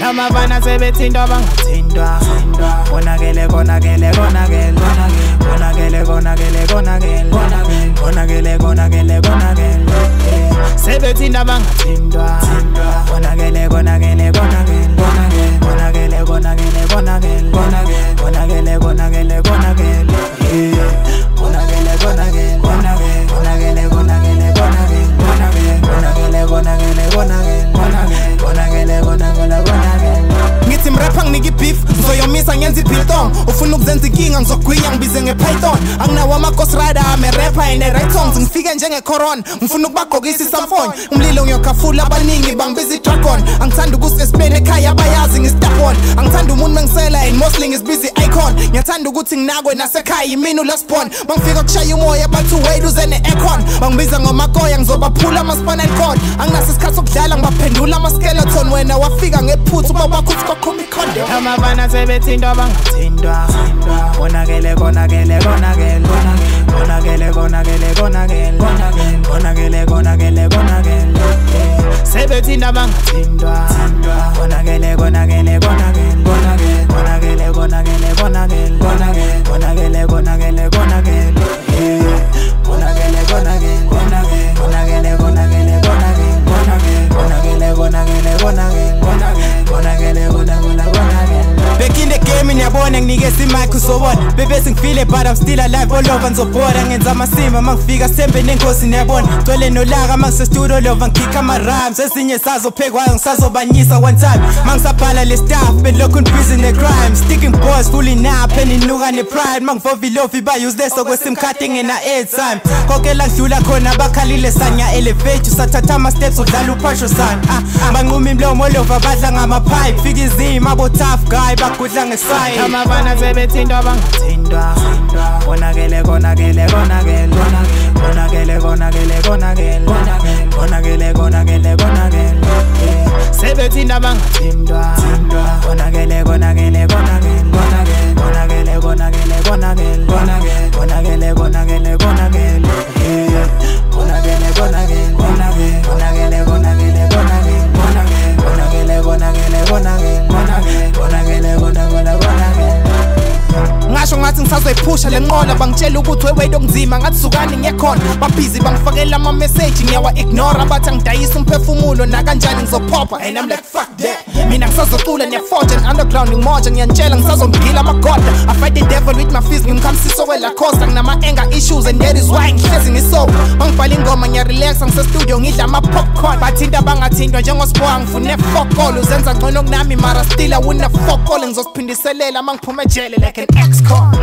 lama bana sebethintwa bangathintwa konakele konakele konakele konakele konakele konakele konakele konakele konakele sebethinta bangathintwa konakele konakele konakele konakele konakele konakele konakele ngenza ibiltong ufuna ukuzenza inkinga ngizogwinya ngibize ngepython. Anginawo ama-ghost rider amerapha and right songs ngifike njengecorona ngifuna ukubagqokisa isamfonyo umlilo ngiyokhafula abaningi bangibiza idragon angithanda ukusespeni ekhaya abayazi ngistapon angithanda umuntu mengisela and mostly ngisbiza i-icon. Ngiyathanda ukuthi nginakwe nasekhaya yimini ulasbon bangifika kushaya umoya bathi wade uze ne-econ bangibiza ngomakoya ngizobaphula ama-spinal cord. Anginaso isikhathi sokudlala ngibaphendula ama-skeleton. Wena wafika ngephutha uma bakho uthi kwakhuma ikhonde amavana sebethintwa bangathintwa konakele konakele konakele konakele konakele konakele konakele konakele konakele. Sebethinta bangathintwa konakele konakele konakele niyabona nginikeza imic uzobona bebethi ngifile but I'm still alive all over ngizobhoda ngenza amasimba mangifika sembe nenkosi niyabona. Gcwele nolaka mangisestudio lova ngikhikha ama-rhymes. Ezinye sazophekwayo ngisazobanyisa one time. Mangisabhala le staff belokhu nibhizi ne-crime. Sticking boys fully nap eninuka ne-pride. Mangivovilovi ba-useless okwesimkhathi ngena-airtime konke la ngidlula khona bakhalile sanya elevate. Usathatha ama-steps udlala uphasho sana ah, banquma imlomo lova badla ngama-pipe. Fika izima abo-tough guy bagudla ngesayi amavana sebethintwa bangathintwa konakele konakele konakele konakele konakele konakele konakele konakele konakele sebethinta bangathintwa konakele konakele konakele konakele konakele konakele konakele konakele konakele konakele konakele ngasho ngathi ngisazoyiphusha le nqola bangitshela ukuthi wewade okunzima ngathi sukani ngiyekhona babhizi bangifakela ama-message ngiyawa-ignora bathi angidayisa umphefumulo nakanjani ngizophopha and I'm like fuck that. Mina ngisazocula niyafoja underground ngimoja ngiyanitshela ngisazongigila amagoda. I fight the devil with my fist ngimkhamsiso kwelacosta nginama-anger issues and that is why ngihlezi ngisoba bangibhala ingoma ngiyarelaxa ngisestudio ngidla ama-popcorn. Bathinta bangathintwa njengosboa ngifune fokolo. Zenza ngcono kunami mara still awuna fokolo. Ngizosiphindiselela uma ngiphume ejele like an ex-con